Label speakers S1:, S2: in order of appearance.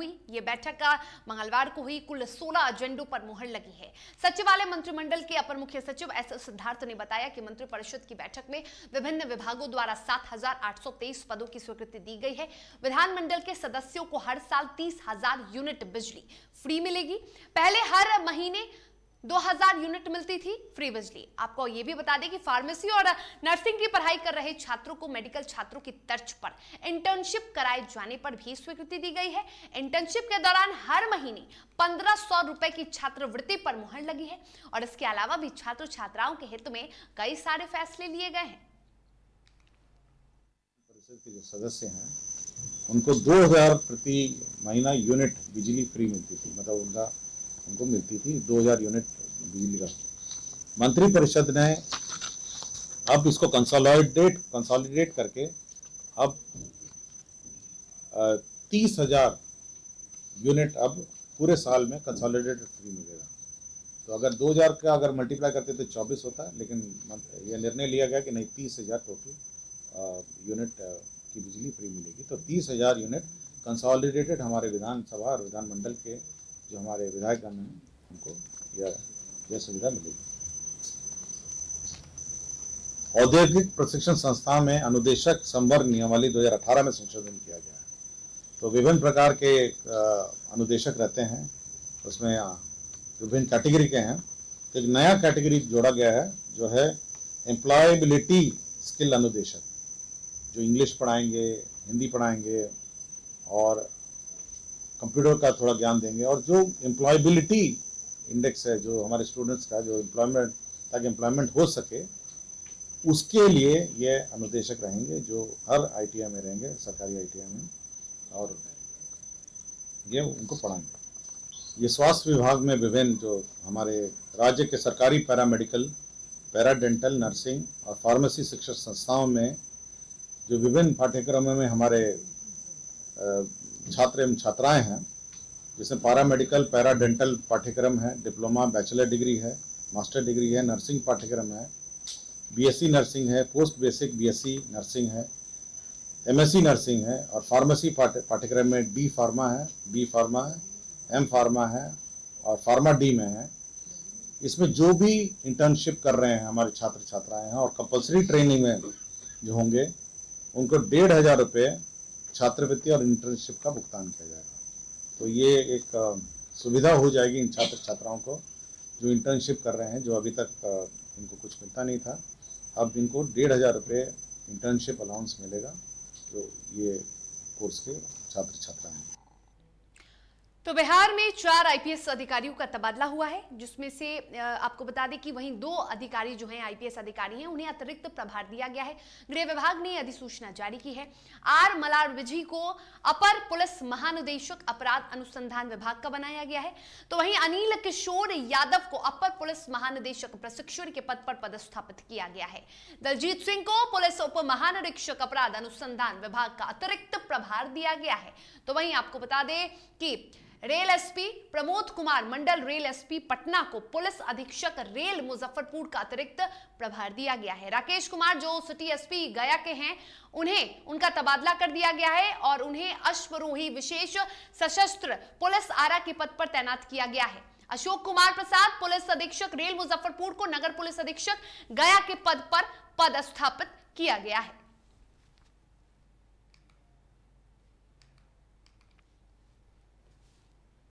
S1: हुई। ये बैठक का मंगलवार को हुई। कुल 16 एजेंडों पर मुहर लगी है। सचिवालय मंत्रिमंडल के अपर मुख्य सचिव एस सिद्धार्थ ने बताया कि मंत्रिपरिषद की बैठक में विभिन्न विभागों द्वारा 7,823 पदों की स्वीकृति दी गई है। विधानमंडल के सदस्यों को हर साल तीस यूनिट बिजली फ्री मिलेगी। पहले हर महीने 2000 यूनिट मिलती थी फ्री बिजली। आपको ये भी बता दें कि फार्मेसी और नर्सिंग की पढ़ाई कर रहे छात्रों को मेडिकल छात्रों की तर्ज पर इंटर्नशिप कराए जाने पर भी स्वीकृति दी गई है। इंटर्नशिप के दौरान हर महीने पंद्रह सौ रुपए की छात्रवृत्ति पर मुहर लगी है और इसके अलावा भी छात्र छात्राओं के हित में कई सारे फैसले लिए गए हैं।
S2: सदस्य हैं, उनको 2000 प्रति महीना यूनिट बिजली फ्री मिलती थी। मतलब उनका, उनको मिलती थी 2000 यूनिट बिजली का मंत्री परिषद ने अब इसको कंसोलिडेट कंसोलिडेट करके अब तीस हज़ार यूनिट अब पूरे साल में कंसोलिडेटेड फ्री मिलेगा। तो अगर 2000 का अगर मल्टीप्लाई करते तो 24 होता है लेकिन यह निर्णय लिया गया कि नहीं, तीस हज़ार टोटल यूनिट की बिजली फ्री मिलेगी। तो तीस हज़ार यूनिट कंसोलिडेटेड हमारे विधानसभा और विधानमंडल के जो हमारे विधायकगण हैं, उनको यह यह सुविधा मिलेगी। औद्योगिक प्रशिक्षण संस्था में अनुदेशक संवर्ग नियमावली 2018 में संशोधन किया गया है। तो विभिन्न प्रकार के अनुदेशक रहते हैं। उसमें विभिन्न कैटेगरी के हैं। तो एक नया कैटेगरी जोड़ा गया है, जो है एम्प्लॉयबिलिटी स्किल अनुदेशक। जो इंग्लिश पढ़ाएँगे, हिंदी पढ़ाएँगे और कंप्यूटर का थोड़ा ज्ञान देंगे और जो एम्प्लॉयबिलिटी इंडेक्स है, जो हमारे स्टूडेंट्स का जो एम्प्लॉयमेंट ताकि एम्प्लॉयमेंट हो सके, उसके लिए ये अनुदेशक रहेंगे, जो हर आई में रहेंगे, सरकारी आई में, और ये उनको पढ़ाएँगे। ये स्वास्थ्य विभाग में विभिन्न जो हमारे राज्य के सरकारी पैरामेडिकल पैराडेंटल नर्सिंग और फार्मेसी शिक्षण संस्थाओं में जो विभिन्न पाठ्यक्रमों में हमारे छात्र एवं छात्राएँ हैं जिसमें पैरा मेडिकल पैरा डेंटल पाठ्यक्रम है डिप्लोमा बैचलर डिग्री है मास्टर डिग्री है नर्सिंग पाठ्यक्रम है बीएससी नर्सिंग है पोस्ट बेसिक बीएससी नर्सिंग है एमएससी नर्सिंग है और फार्मेसी पाठ्यक्रम में डी फार्मा है बी फार्मा है एम फार्मा है और फार्मा डी में है। इसमें जो भी इंटर्नशिप कर रहे हैं, हमारे छात्र छात्राएँ हैं और कंपलसरी ट्रेनिंग में जो होंगे, उनको डेढ़ हज़ार रुपये छात्रवृत्ति और इंटर्नशिप का भुगतान किया जाएगा। तो ये एक सुविधा हो जाएगी इन छात्र छात्राओं को, जो इंटर्नशिप कर रहे हैं, जो अभी तक इनको कुछ मिलता नहीं था। अब इनको डेढ़ हज़ार रुपये इंटर्नशिप अलाउंस मिलेगा, जो ये कोर्स के छात्र छात्रा हैं।
S1: तो बिहार में चार आईपीएस अधिकारियों का तबादला हुआ है, जिसमें से आपको बता दें कि वहीं दो अधिकारी जो हैं, आईपीएस अधिकारी हैं, उन्हें अतिरिक्त प्रभार दिया गया है। गृह विभाग ने अधिसूचना जारी की है। आर मलार विजय को अपर पुलिस महानिदेशक अपराध अनुसंधान विभाग का बनाया गया है। तो वहीं अनिल किशोर यादव को अपर पुलिस महानिदेशक प्रशिक्षण के पद पर पदस्थापित किया गया है। दलजीत सिंह को पुलिस उप महानिरीक्षक अपराध अनुसंधान विभाग का अतिरिक्त प्रभार दिया गया है। तो वहीं आपको बता दें कि rail SP Pramod Kumar Mandal rail SP Patna को पुलिस अधीक्षक रेल मुजफ्फरपुर का अतिरिक्त प्रभार दिया गया है। राकेश कुमार जो सिटी एसपी गया के हैं, उन्हें, उनका तबादला कर दिया गया है और उन्हें अश्वरोही विशेष सशस्त्र पुलिस आरा के पद पर तैनात किया गया है। अशोक कुमार प्रसाद, पुलिस अधीक्षक रेल मुजफ्फरपुर को नगर पुलिस अधीक्षक गया के पद पर पदस्थापित किया गया है।